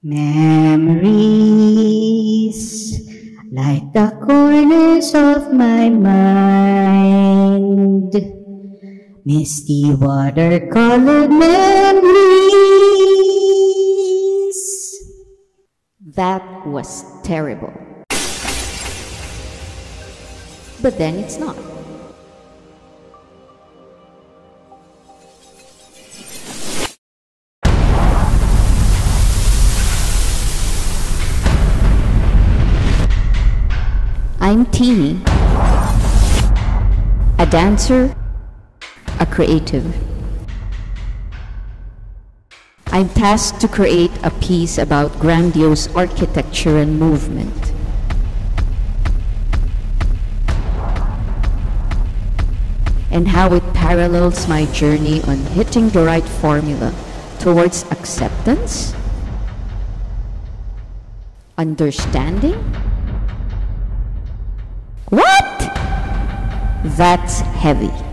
Memories like the corners of my mind. Misty watercolor memories. That was terrible. But then it's not. I'm Teeny, a dancer, a creative. I'm tasked to create a piece about grandiose architecture and movement. And how it parallels my journey on hitting the right formula towards acceptance, understanding, That's heavy.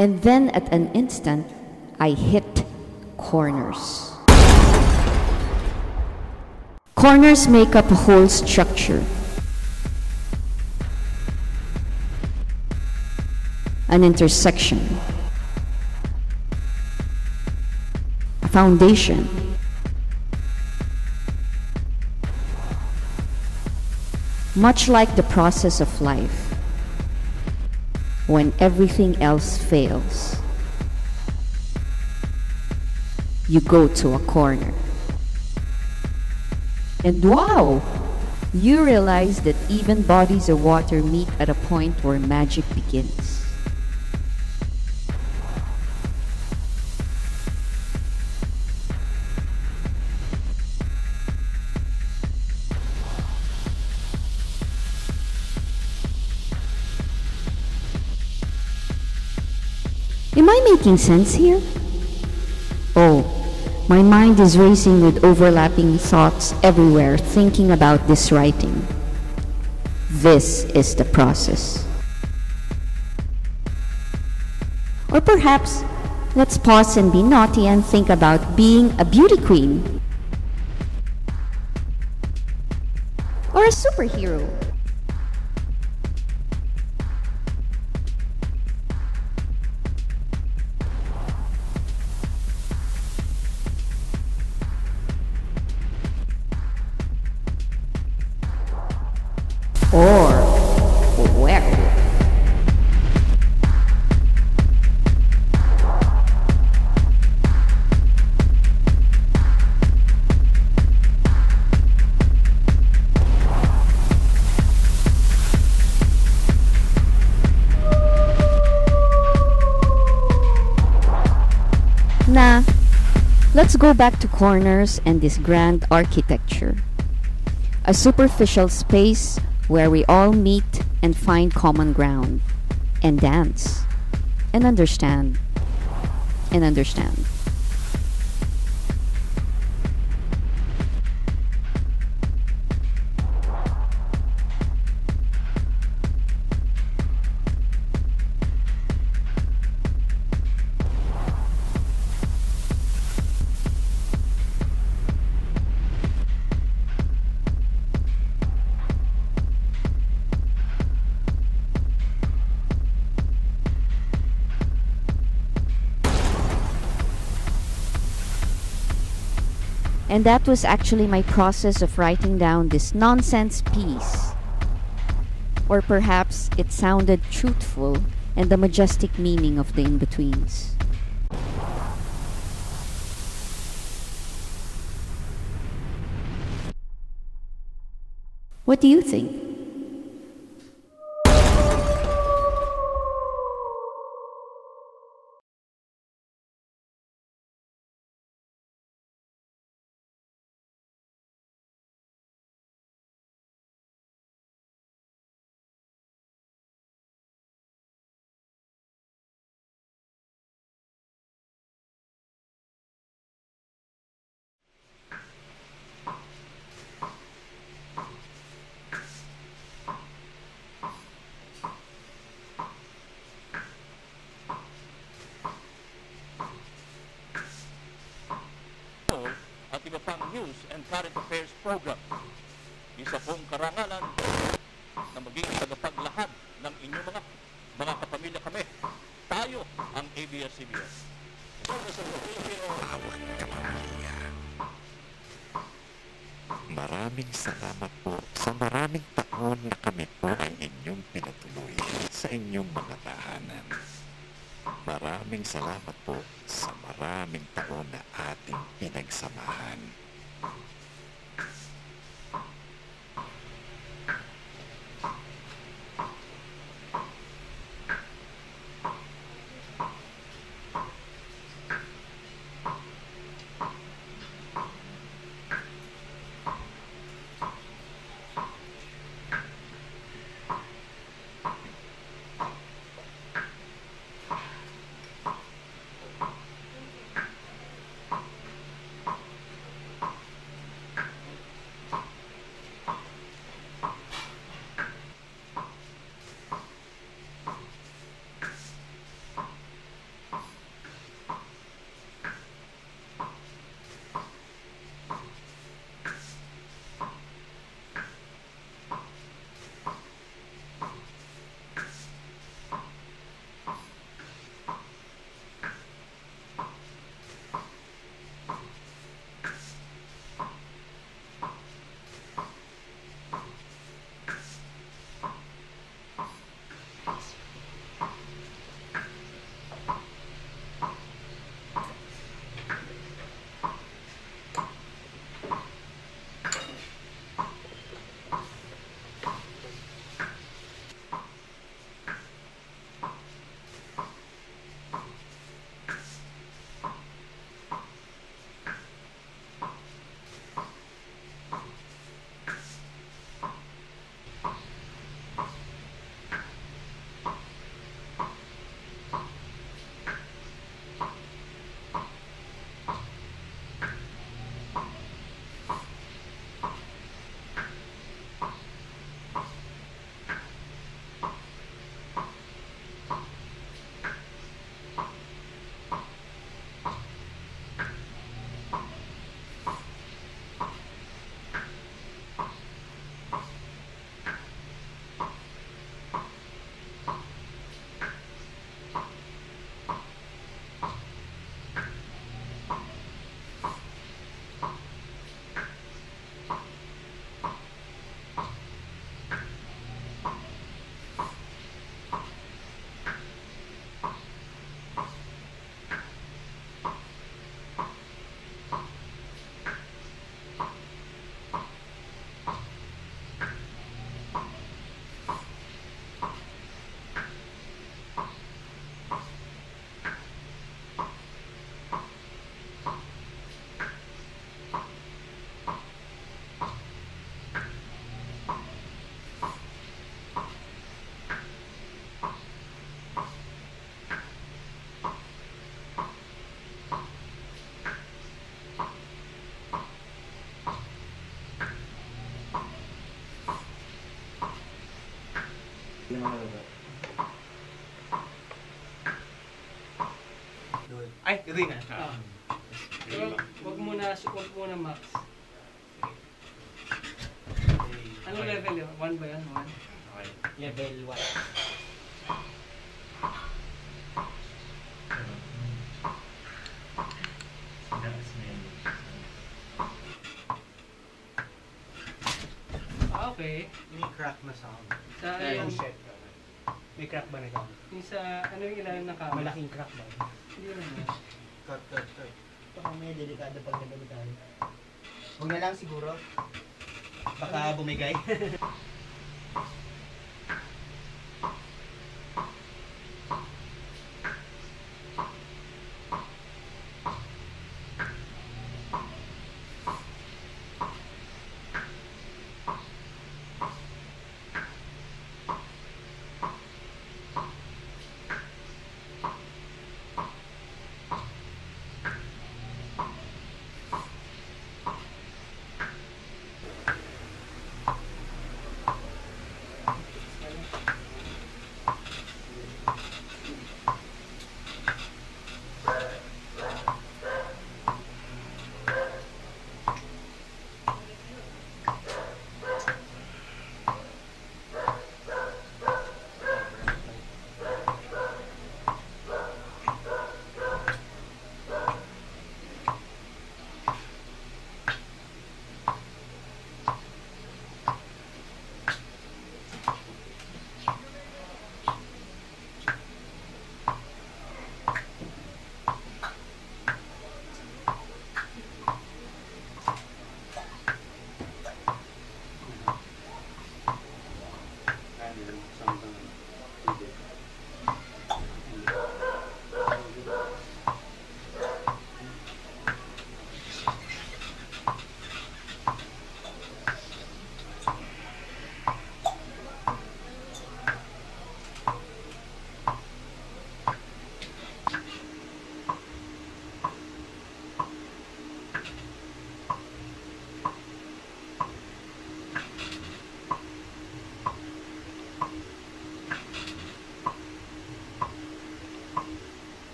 And then at an instant, I hit corners. Corners make up a whole structure. An intersection. A foundation. Much like the process of life, when everything else fails, you go to a corner. And wow! You realize that even bodies of water meet at a point where magic begins. Making sense here? Oh, my mind is racing with overlapping thoughts everywhere thinking about this writing. This is the process. Or perhaps let's pause and be naughty and think about being a beauty queen. or a superhero? Go back to corners and this grand architecture. A superficial space where we all meet and find common ground and dance and understand and understand. And that was actually my process of writing down this nonsense piece. Or perhaps it sounded truthful and the majestic meaning of the in betweens. What do you think? Program. Isa pong karangalan na maging tagapaglahad ng inyong mga mga kapamilya kami. Tayo ang ABS-CBN. Tawag kapamilya. Maraming salamat po sa maraming taon na kami po ay inyong pinatuloy sa inyong mga tahanan. Maraming salamat po sa maraming taon na ating pinagsamahan. Ay, ring ah. Ah. Pero wag muna, wag muna max. Anong level yun? One ba yan? One? Level 1. Ah, okay. May crack na sound. Sa, Ay, yung, shit. May crack ba na sound? yung sa, ano yung ilalim ng kama? Malaking crack ba? Hindi naman. Cut, cut, cut. Baka may delikado pag nabalitan. Huwag na lang siguro. Baka bumigay.